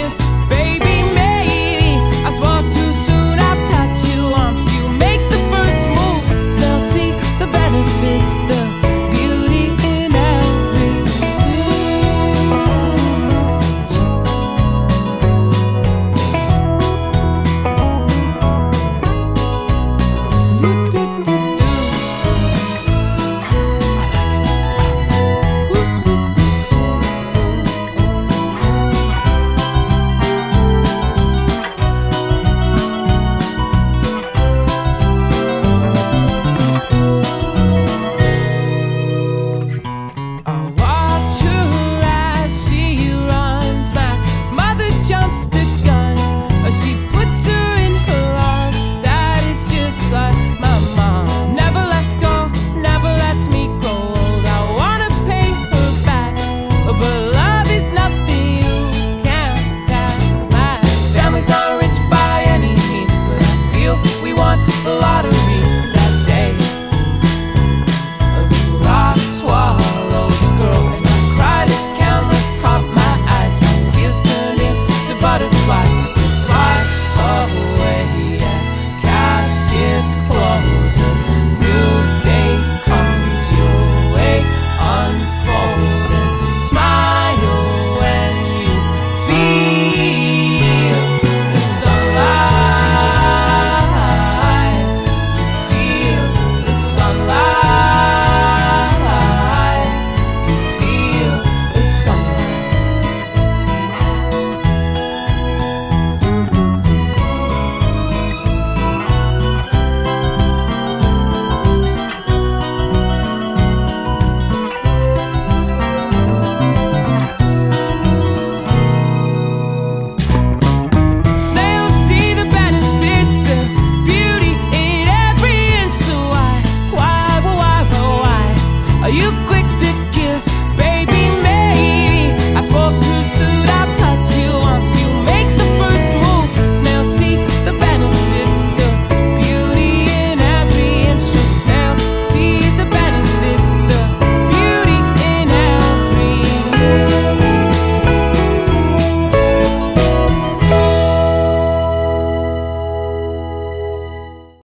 kiss, baby.